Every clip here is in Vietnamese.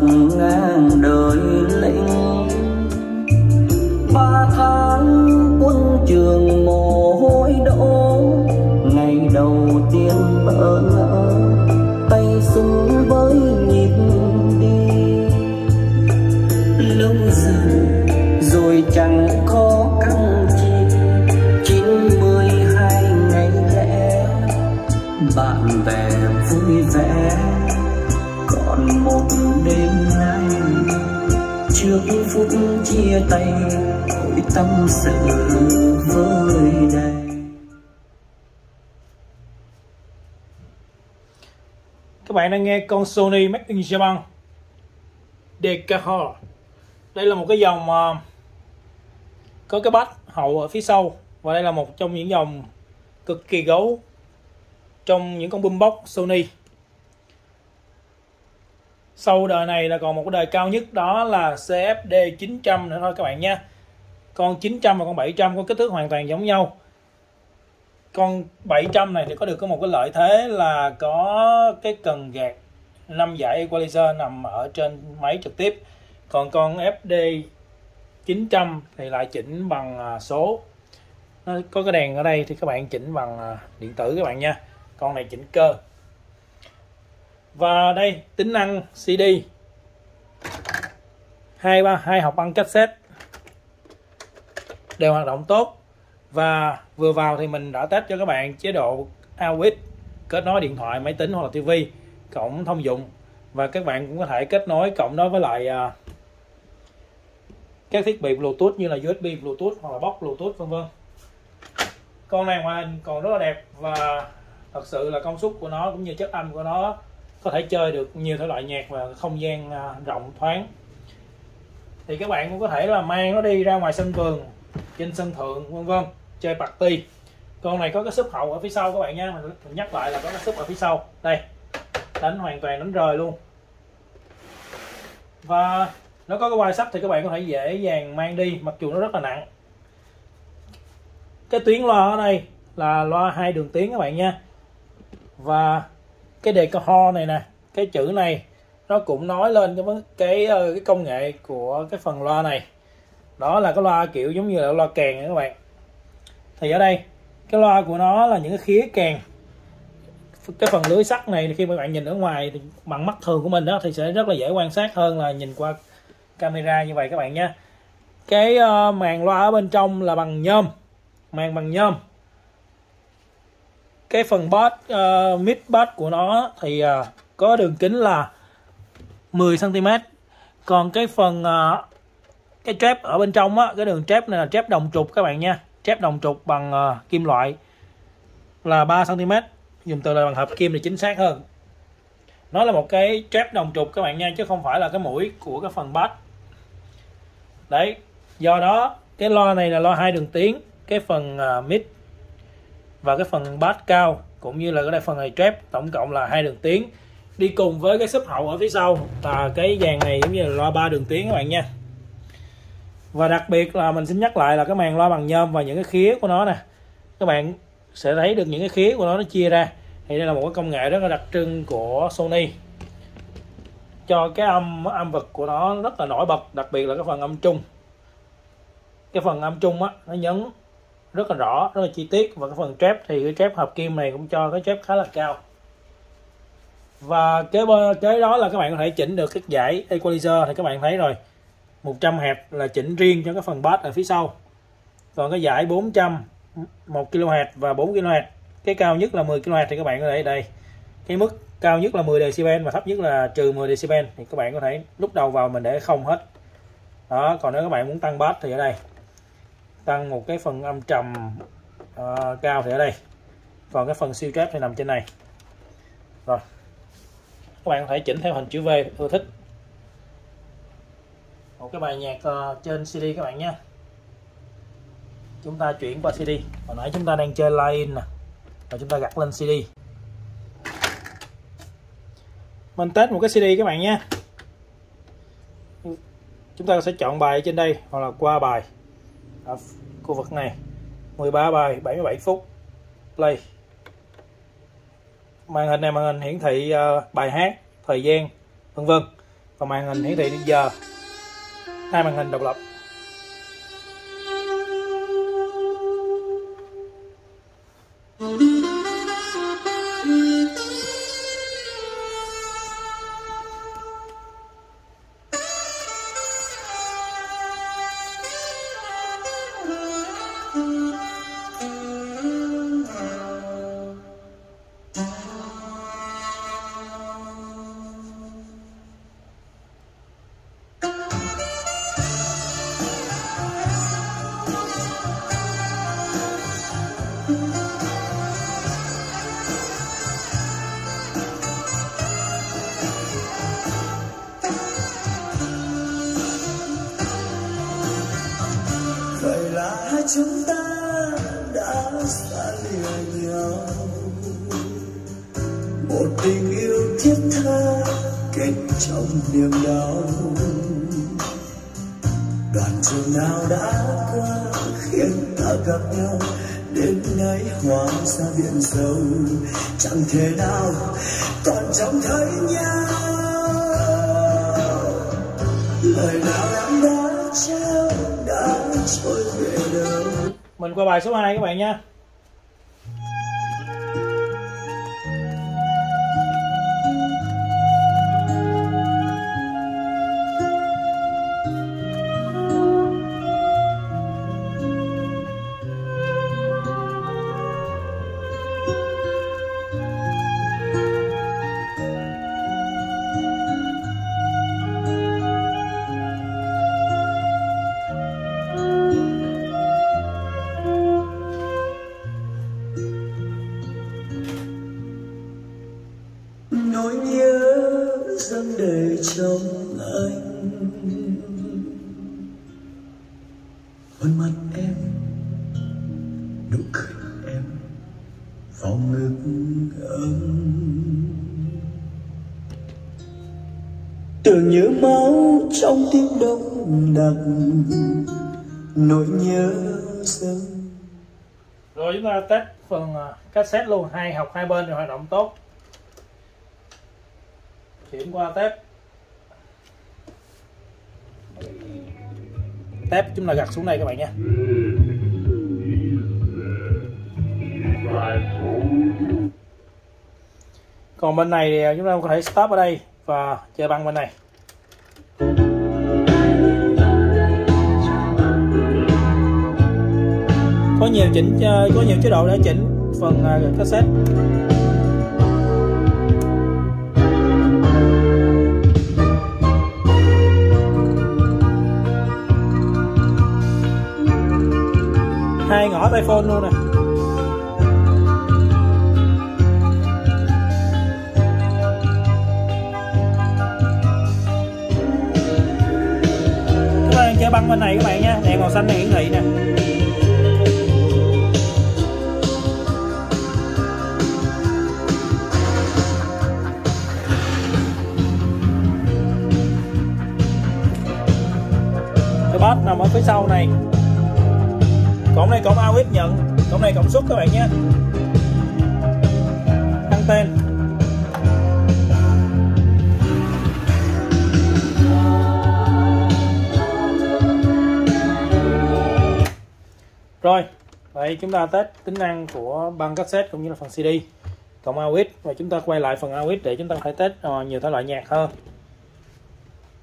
dọc ngang đời lĩnh ba tháng quân trường mồ hôi đổ, ngày đầu tiên bỡ ngỡ, tay súng với nhịp đi. Lâu dần rồi chẳng có căng chi, chín mươi hai ngày lẽ bạn bè vui vẻ trọn một đêm nay. Trước phút chia tay nỗi tâm sự vơi đầy. Các bạn đang nghe con Sony Made in Japan. DKH Đây là một cái dòng uh, có cái bát hậu ở phía sau. Và đây là một trong những dòng cực kỳ gấu trong những con boombox Sony sau đời này là còn một cái đời cao nhất, đó là CFD 900 nữa thôi các bạn nha. Con 900 và con 700 có kích thước hoàn toàn giống nhau. Con 700 này thì có được có một cái lợi thế là có cái cần gạt 5 giải equalizer nằm ở trên máy trực tiếp. Còn con FD 900 thì lại chỉnh bằng à, số. Nó có cái đèn ở đây thì các bạn chỉnh bằng à, điện tử các bạn nha. Con này chỉnh cơ và đây, tính năng CD hai ba, hai học băng cassette. Đều hoạt động tốt. Và vừa vào thì mình đã test cho các bạn chế độ AUX kết nối điện thoại, máy tính hoặc là TV cổng thông dụng. Và các bạn cũng có thể kết nối cộng đó với lại à, các thiết bị Bluetooth như là USB Bluetooth hoặc là box Bluetooth, vân vân. Con này ngoài hình còn rất là đẹp. Và thật sự là công suất của nó cũng như chất âm của nó có thể chơi được nhiều thể loại nhạc và không gian à, rộng thoáng. Thì các bạn cũng có thể là mang nó đi ra ngoài sân vườn, trên sân thượng, vân vân, chơi party. Con này có cái súp hậu ở phía sau các bạn nha, mình nhắc lại là có cái súp ở phía sau. Đây, đánh hoàn toàn đánh rời luôn. Và nó có cái quai sắt thì các bạn có thể dễ dàng mang đi, mặc dù nó rất là nặng. Cái tuyến loa ở đây là loa hai đường tiếng các bạn nha. Và cái đề ca ho này nè cái chữ này nó cũng nói lên cái cái ờ, cái công nghệ của cái phần loa này. Đó là cái loa kiểu giống như là loa kèn các bạn. Thì ở đây cái loa của nó là những cái khía kèn. Cái phần lưới sắt này khi mà bạn nhìn ở ngoài thì bằng mắt thường của mình đó thì sẽ rất là dễ quan sát hơn là nhìn qua camera như vậy các bạn nhé cái uh, màn loa ở bên trong là bằng nhôm màn bằng nhôm cái phần bát uh, ờ, mid bát của nó thì uh, có đường kính là 10 cm còn cái phần uh, cái trap ở bên trong á cái đường trap này là trap đồng trục các bạn nha. Trap đồng trục bằng uh, kim loại là 3 cm dùng từ là bằng hợp kim thì chính xác hơn. Nó là một cái trap đồng trục các bạn nha chứ không phải là cái mũi của cái phần bát đấy do đó cái loa này là loa hai đường tiếng cái phần uh, mid và cái phần bass cao cũng như là cái phần này trap, tổng cộng là hai đường tiếng. Đi cùng với cái sub hậu ở phía sau là cái dàn này giống như là loa ba đường tiếng các bạn nha. Và đặc biệt là mình xin nhắc lại là cái màn loa bằng nhôm và những cái khía của nó nè. Các bạn sẽ thấy được những cái khía của nó nó chia ra. Thì đây là một cái công nghệ rất là đặc trưng của Sony. Cho cái âm âm vực của nó rất là nổi bật, đặc biệt là cái phần âm trung. Cái phần âm trung á, nó nhấn rất là rõ, rất là chi tiết. Và cái phần trap thì cái trap hợp kim này cũng cho cái trap khá là cao. Và kế kế đó là các bạn có thể chỉnh được cái giải equalizer thì các bạn thấy rồi. 100 hẹp là chỉnh riêng cho cái phần bass ở phía sau. Còn cái giải 400 1 kHz và 4 kHz cái cao nhất là 10 kHz thì các bạn có thể đây cái mức cao nhất là 10 decibel và thấp nhất là trừ 10 decibel thì các bạn có thể lúc đầu vào mình để không hết. Đó, còn nếu các bạn muốn tăng bass thì ở đây tăng một cái phần âm trầm uh, cao thì ở đây. Còn cái phần siêu trap thì nằm trên này. Rồi. Các bạn có thể chỉnh theo hình chữ V ưa thích. Một cái bài nhạc uh, trên CD các bạn nhé. Chúng ta chuyển qua CD. Hồi nãy chúng ta đang chơi line nè. Và chúng ta gặt lên CD. Mình test một cái CD các bạn nhé. Chúng ta sẽ chọn bài trên đây hoặc là qua bài ở khu vực này. 13 bài 77 phút. Play. Màn hình này màn hình hiển thị uh, bài hát thời gian vân vân. Và màn hình hiển thị giờ. Hai màn hình độc lập. Chúng ta đã xa lìa nhau. Một tình yêu thiết tha kết trong niềm đau. Đoạn trường nào đã qua khiến ta gặp nhau đến nay hóa ra biển sâu. Chẳng thể nào còn trông thấy nhau. Lời nào em đã mình qua bài số 2 các bạn nha. Trong anh hôn mặt em, nụ cười em, vào ngực ấm. Tưởng nhớ máu trong tim đông đặc, nỗi nhớ dâng. Rồi chúng ta test phần à, cassette luôn. Hai học hai bên thì hoạt động tốt. Chuyển qua test. Tép, chúng ta gạt xuống đây các bạn nha còn bên này thì chúng ta có thể stop ở đây và chơi băng bên này. Có nhiều chỉnh ờ, có nhiều chế độ để chỉnh phần ờ, cassette. Hai luôn này. Các bạn chơi băng bên này các bạn nha, đèn màu xanh này hiển thị nè. Cái nằm ở phía sau này cổng này cổng AUX nhận. Cổng này cổng xuất các bạn nhé. Đăng tên. Rồi vậy chúng ta test tính năng của băng cassette cũng như là phần CD cộng AUX và chúng ta quay lại phần AUX để chúng ta có thể test ờ, nhiều thể loại nhạc hơn.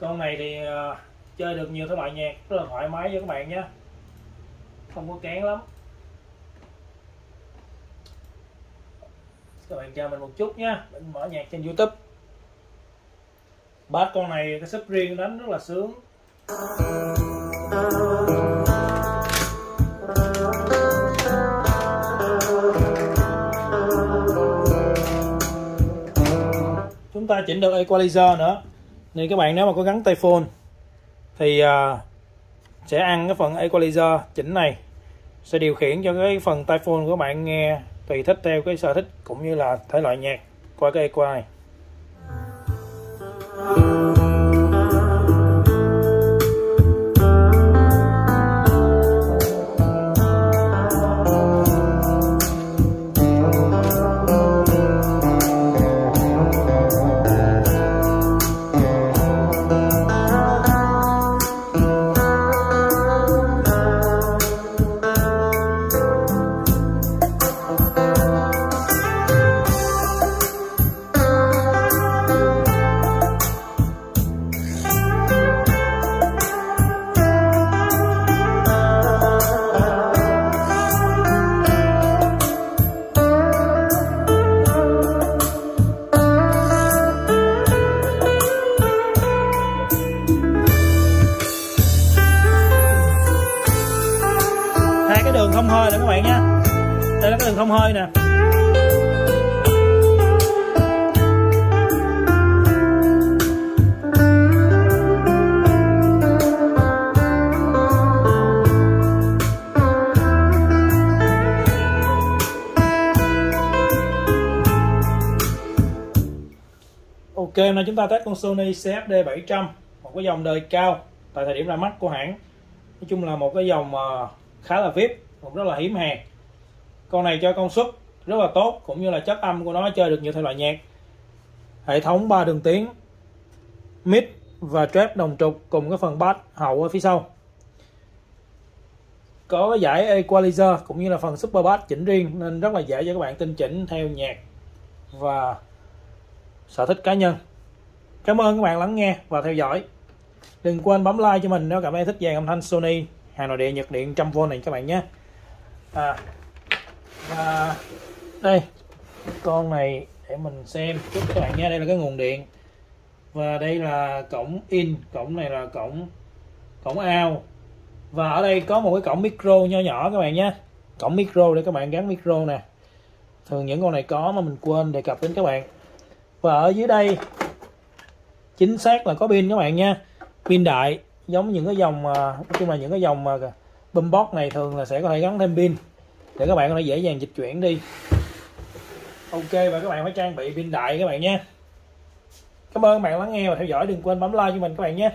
Con này thì uh, chơi được nhiều thể loại nhạc rất là thoải mái với các bạn nhé không có kén lắm. Các bạn chờ mình một chút nha. Mình mở nhạc trên youtube. Bát con này cái sub riêng đánh rất là sướng. Chúng ta chỉnh được equalizer nữa. Nên các bạn nếu mà có gắn tay phone thì uh, sẽ ăn cái phần equalizer chỉnh này sẽ điều khiển cho cái phần tai phone của bạn nghe, tùy thích theo cái sở thích cũng như là thể loại nhạc qua cái equa hơi nè. Ok, hôm nay chúng ta test con Sony CFD 700 một cái dòng đời cao tại thời điểm ra mắt của hãng. Nói chung là một cái dòng ờ, khá là VIP cũng rất là hiếm hàng con này cho công suất rất là tốt cũng như là chất âm của nó chơi được nhiều thể loại nhạc. Hệ thống 3 đường tiếng mid và trap đồng trục cùng cái phần bass hậu ở phía sau. Có cái giải equalizer cũng như là phần super bass chỉnh riêng nên rất là dễ cho các bạn tinh chỉnh theo nhạc và sở thích cá nhân. Cảm ơn các bạn lắng nghe và theo dõi. Đừng quên bấm like cho mình nếu cảm thấy thích dàn âm thanh Sony hàng nội địa Nhật điện 100V này các bạn nhé. À, và đây, con này để mình xem. Chút các bạn nhé, đây là cái nguồn điện. Và đây là cổng in, cổng này là cổng cổng ao. Và ở đây có một cái cổng micro nho nhỏ các bạn nhé. Cổng micro để các bạn gắn micro nè. Thường những con này có mà mình quên đề cập đến các bạn. Và ở dưới đây, chính xác là có pin các bạn nha pin đại, giống những cái dòng mà, nói chung là những cái dòng mà bơm box này thường là sẽ có thể gắn thêm pin để các bạn có thể dễ dàng dịch chuyển đi ok, và các bạn phải trang bị pin đại các bạn nhé. cảm ơn các bạn lắng nghe và theo dõi, đừng quên bấm like cho mình các bạn nhé